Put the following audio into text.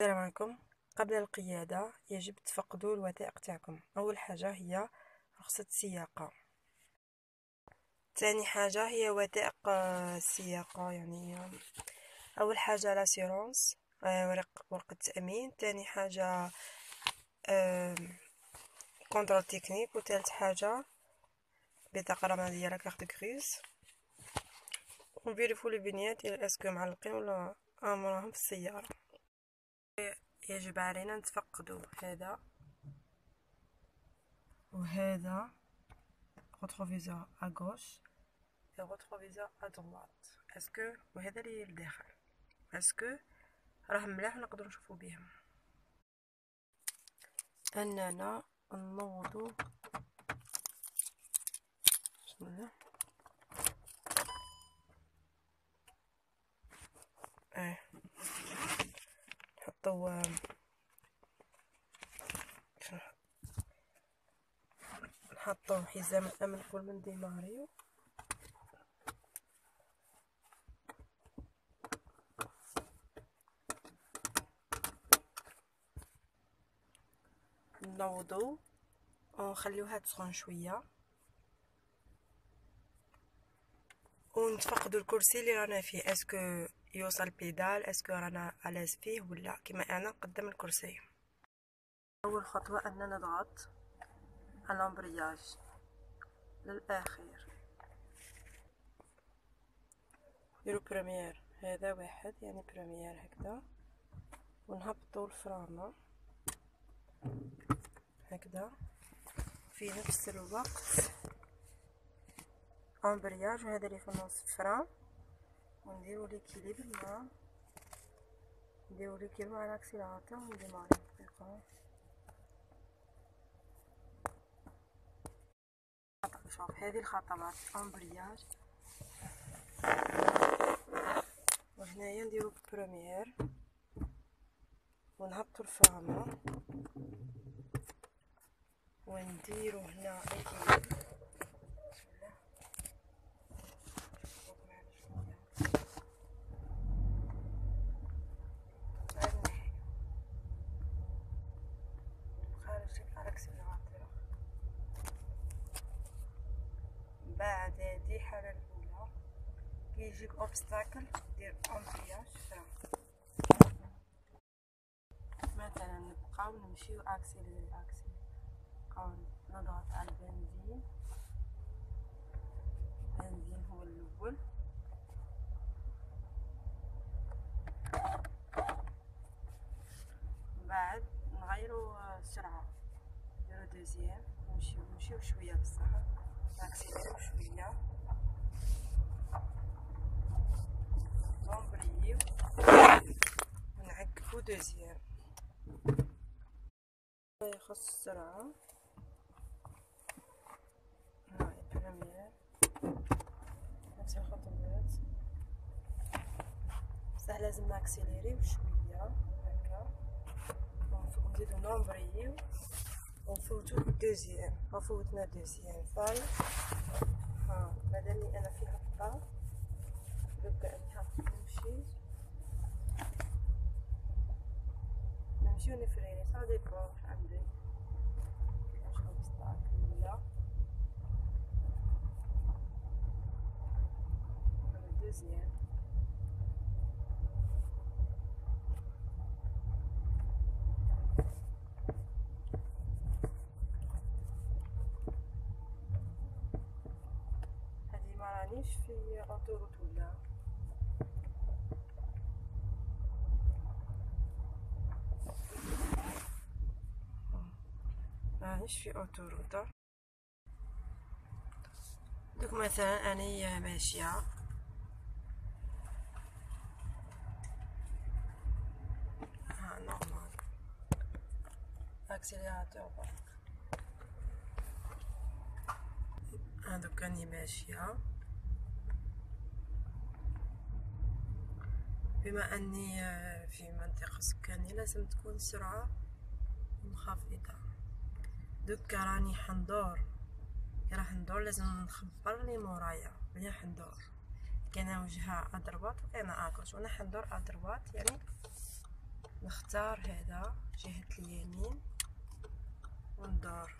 السلام عليكم. قبل القيادة يجب تفقدوا الوثائق تاعكم. أول حاجة هي رخصة السياقة. ثاني حاجة هي وثائق السياقة يعني أول حاجة l'assurance آه، ورق ورقة تأمين ثاني حاجة contrôle technique. وثالث حاجة بطاقة رمادية la carte grise. ونفيريفو لي بنيات اسكو معلقين ولا راهم في السيارة. يجب علينا نتفقدوا هذا. وهذا روتروفيزور ا غوش روتروفيزور ا دروات اسكو وهذا اللي لداخل اسكو راه ملاح نقدروا نشوفوا بهم. أننا نوضو بسم الله. آه نحطو نحطو حزام الامن قبل من ديماريو نوضو. ونخليوها تسخن شوية. ونتفقدوا الكرسي اللي رانا فيه. est-ce que يوصل pédale est-ce que رانا à l'aise فيه ولا كما أنا قدام الكرسي. أول خطوة أن نضغط على ال embrayage للاخير نديرو première هذا واحد يعني première هكذا. ونهبطو ال frein à main. هكذا. في نفس الوقت. embrayage وهذا اللي في النص frein. ونديرو l'équilibre مع نديرو l'équilibre مع ال accélérateur ونديماري دقيقة شوف هذه الخطوات embrayage وهنايا نديرو بروميير ونهبطو الفرامة ونديرو هنا ليكيليبر بعد هذه الحالة الأولى كيجيك obstacle دير embrayage مثلا نبقاو نمشيو accélérer accélérer نبقاو نضغط على البنزين. البنزين هو الأول. بعد نغيرو السرعة. نديرو deuxième نمشيو نمشيو شوية بصح ناكسيليريو شوية نومبريو ونعكفو deuxième يخص السرعة هاي première نفس الخطوات بصح لازم ناكسيليريو شوية هكا ونزيدو نومبريو ونفوتو deuxième وفوتنا deuxième فاي ها مادامي أنا في هبطة دوكا أنا نمشي نمشيو نفريني ça dépend عندي كيفاش obstacle ولا دوزيام مانيش في اوتوروت ولا مانيش في اوتوروت دوك مثلا اني ماشية. ها normal accélérateur برك هادوك راني ماشية. بما أني في منطقة سكانية لازم تكون السرعة منخفضة دوكا راني حندور كي راح ندور لازم نخبر لي مورايا. ملي راح ندور كاينة وجهة أدروات وكاينة آكوش. وأنا حندور أدروات يعني نختار هذا جهة اليمين وندور